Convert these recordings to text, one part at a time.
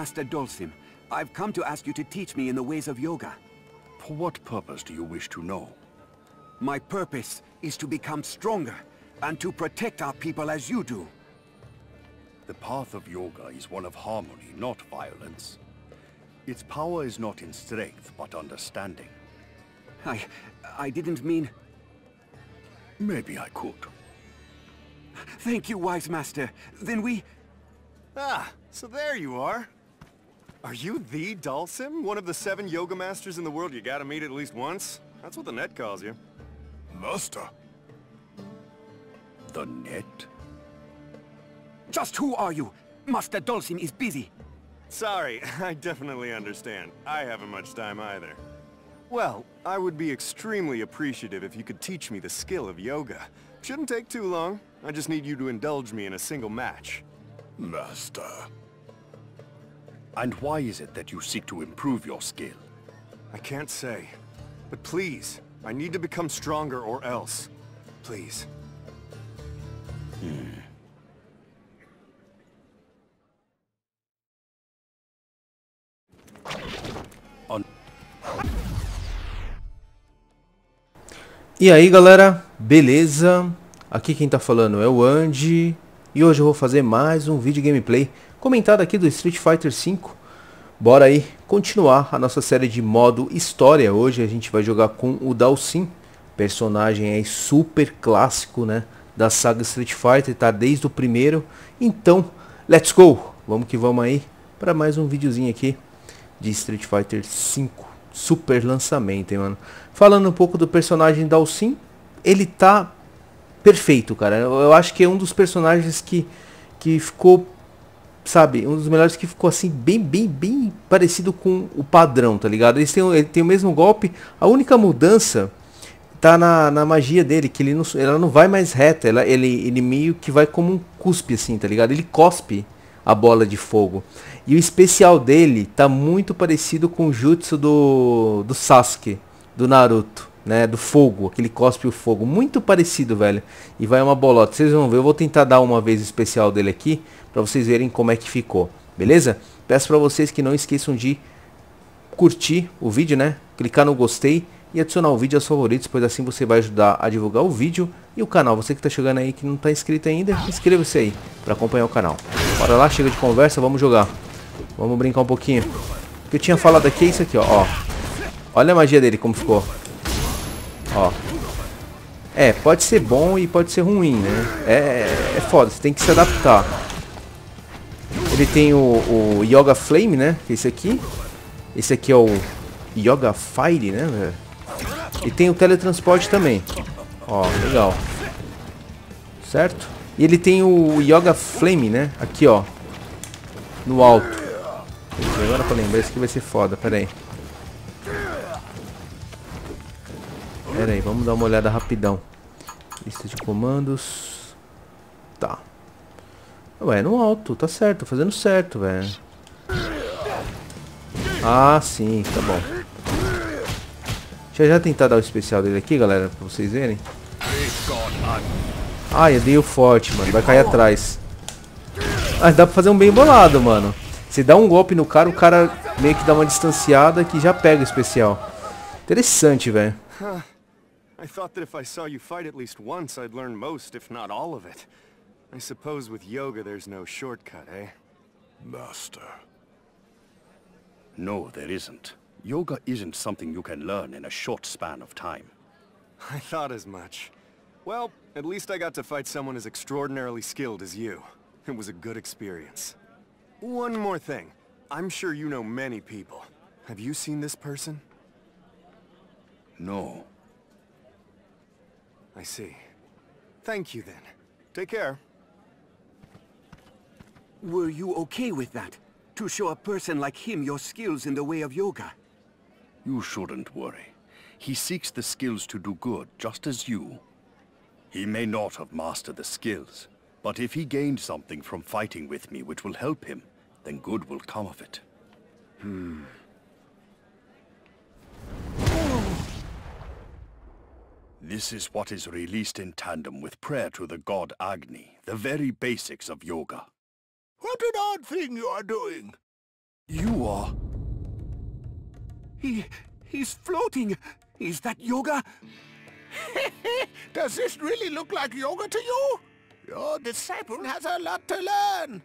Master Dhalsim. I've come to ask you to teach me in the ways of yoga. For what purpose do you wish to know? My purpose is to become stronger and to protect our people as you do. The path of yoga is one of harmony, not violence. Its power is not in strength, but understanding. I... I didn't mean... Maybe I could. Thank you, wise master. Then we... Ah, so there you are. Are you the Dhalsim? One of the seven yoga masters in the world you gotta meet at least once? That's what the net calls you. Master? The net? Just who are you? Master Dhalsim is busy. Sorry, I definitely understand. I haven't much time either. Well, I would be extremely appreciative if you could teach me the skill of yoga. Shouldn't take too long. I just need you to indulge me in a single match. Master. And why is it that you seek to improve your skill? I can't say. But please, I need to become stronger or else. Please. Hmm. E aí galera, beleza? Aqui quem tá falando é o Andy e hoje eu vou fazer mais um vídeo gameplay comentado aqui do Street Fighter V. Bora aí continuar a nossa série de modo história. Hoje a gente vai jogar com o Dalsim, personagem aí super clássico, né, da saga Street Fighter, tá desde o primeiro. Então, let's go. Vamos que vamos aí para mais um videozinho aqui de Street Fighter V. Super lançamento, hein, mano. Falando um pouco do personagem Dalsim, ele tá perfeito, cara. Eu, eu acho que é um dos personagens que, que ficou, sabe, um dos melhores que ficou assim, bem, bem, bem parecido com o padrão, tá ligado? Eles têm, ele tem o mesmo golpe, a única mudança tá na, na magia dele, que ele não, ela não vai mais reta, ela, ele, ele meio que vai como um cuspe assim, tá ligado? Ele cospe a bola de fogo. E o especial dele tá muito parecido com o jutsu do, do Sasuke, do Naruto né, do fogo, aquele cospe o fogo, muito parecido, velho. E vai uma bolota. Vocês vão ver, eu vou tentar dar uma vez especial dele aqui, para vocês verem como é que ficou. Beleza? Peço para vocês que não esqueçam de curtir o vídeo, né? Clicar no gostei e adicionar o vídeo aos favoritos, pois assim você vai ajudar a divulgar o vídeo e o canal. Você que está chegando aí que não está inscrito ainda, inscreva-se aí para acompanhar o canal. Bora lá, chega de conversa, vamos jogar. Vamos brincar um pouquinho. O que eu tinha falado aqui é isso aqui, ó. Olha a magia dele como ficou. Ó. É, pode ser bom e pode ser ruim, né? É, é foda, você tem que se adaptar. Ele tem o, o Yoga Flame, né? Esse aqui. Esse aqui é o Yoga Fire, né? E tem o teletransporte também. Ó, legal. Certo? E ele tem o Yoga Flame, né? Aqui, ó. No alto. Agora pra lembrar, isso aqui vai ser foda, pera aí. Pera aí, vamos dar uma olhada rapidão. Lista de comandos. Tá. Ué, no alto, tá certo, fazendo certo, velho. Ah, sim, tá bom. Deixa eu já tentar dar o especial dele aqui, galera, pra vocês verem. Ai, eu dei o forte, mano, vai cair atrás. Ah, dá pra fazer um bem bolado, mano. Você dá um golpe no cara, o cara meio que dá uma distanciada que já pega o especial. Interessante, velho. I thought that if I saw you fight at least once, I'd learn most, if not all of it. I suppose with yoga there's no shortcut, eh? Master. No, there isn't. Yoga isn't something you can learn in a short span of time. I thought as much. Well, at least I got to fight someone as extraordinarily skilled as you. It was a good experience. One more thing. I'm sure you know many people. Have you seen this person? No. I see. Thank you then. Take care. Were you okay with that? To show a person like him your skills in the way of yoga? You shouldn't worry. He seeks the skills to do good, just as you. He may not have mastered the skills, but if he gained something from fighting with me which will help him, then good will come of it. Hmm. This is what is released in tandem with prayer to the god Agni, the very basics of yoga. What an odd thing you are doing. You are... He... he's floating. Is that Yoga? Does this really look like yoga to you? Your disciple has a lot to learn.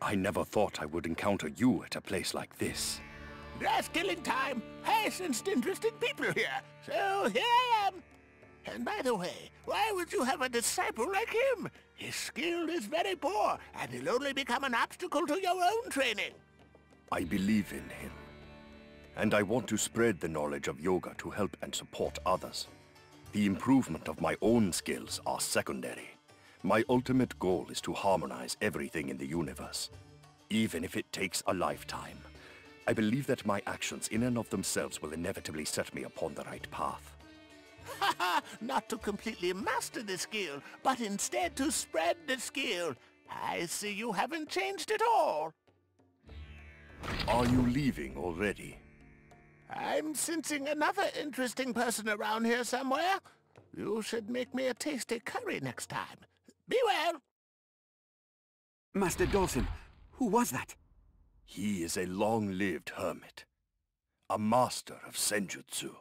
I never thought I would encounter you at a place like this. That's killing time. I sensed interesting people here, so here I am. And by the way, why would you have a disciple like him? His skill is very poor, and he'll only become an obstacle to your own training. I believe in him. And I want to spread the knowledge of yoga to help and support others. The improvement of my own skills are secondary. My ultimate goal is to harmonize everything in the universe. Even if it takes a lifetime. I believe that my actions in and of themselves will inevitably set me upon the right path. Not to completely master the skill, but instead to spread the skill. I see you haven't changed at all. Are you leaving already? I'm sensing another interesting person around here somewhere. You should make me a tasty curry next time. Be well. Master Dhalsim, who was that? He is a long-lived hermit. A master of Senjutsu.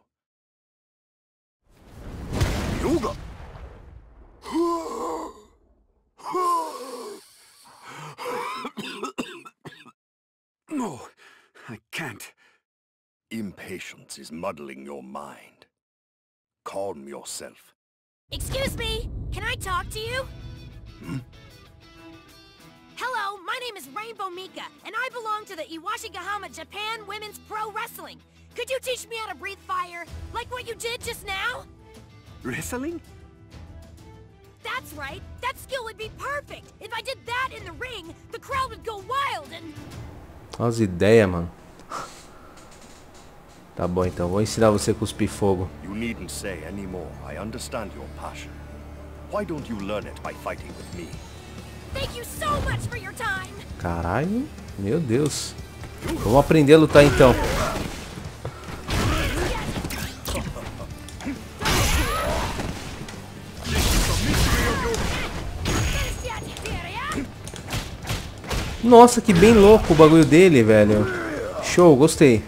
Yoga! No, I can't. Impatience is muddling your mind. Calm yourself. Excuse me, can I talk to you? Hmm? Hello, my name is Rainbow Mika, and I belong to the Iwashigahama Japan Women's Pro Wrestling. Could you teach me how to breathe fire, like what you did just now? Wrestling? That's right, that skill would be perfect. If I did that in the ring, the crowd would go wild and... Olha as ideias, mano. Tá bom então, vou ensinar você a cuspir fogo. You needn't say any more. I understand your passion. Why don't you learn it by fighting with me? Thank you so much for your time. Caralho, meu Deus. Vamos aprender a lutar então. Nossa, que bem louco o bagulho dele, velho. Show, gostei.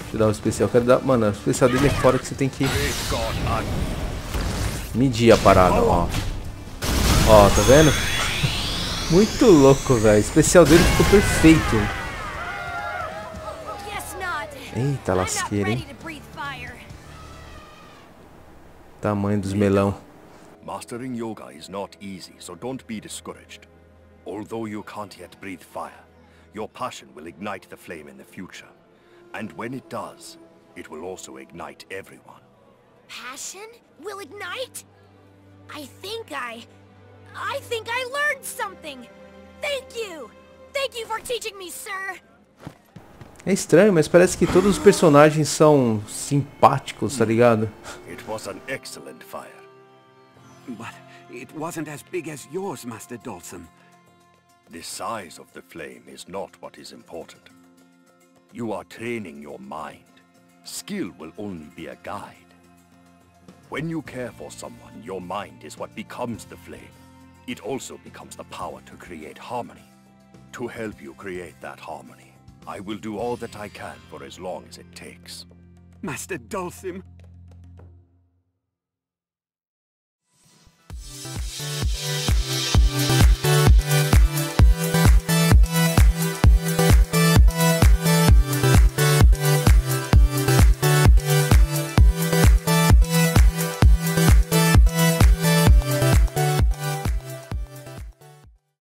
Deixa eu dar o especial. Eu quero dar... Mano, o especial dele é fora que você tem que medir a parada, ó. Ó, tá vendo? Muito louco, velho. O especial dele ficou perfeito. Eita lasqueira, hein? Tamanho dos melão. Mastering yoga is not easy, so don't be discouraged. Although you can't yet breathe fire, your passion will ignite the flame in the future. And when it does, it will also ignite everyone. Passion will ignite? I think I... I think I learned something! Thank you! Thank you for teaching me, sir! É estranho, mas parece que todos os personagens são simpáticos, tá hmm. ligado? It was an excellent fire. But it wasn't as big as yours, Master Dhalsim. The size of the flame is not what is important. You are training your mind. Skill will only be a guide. When you care for someone, your mind is what becomes the flame. It also becomes the power to create harmony. To help you create that harmony, I will do all that I can for as long as it takes. Master Dhalsim,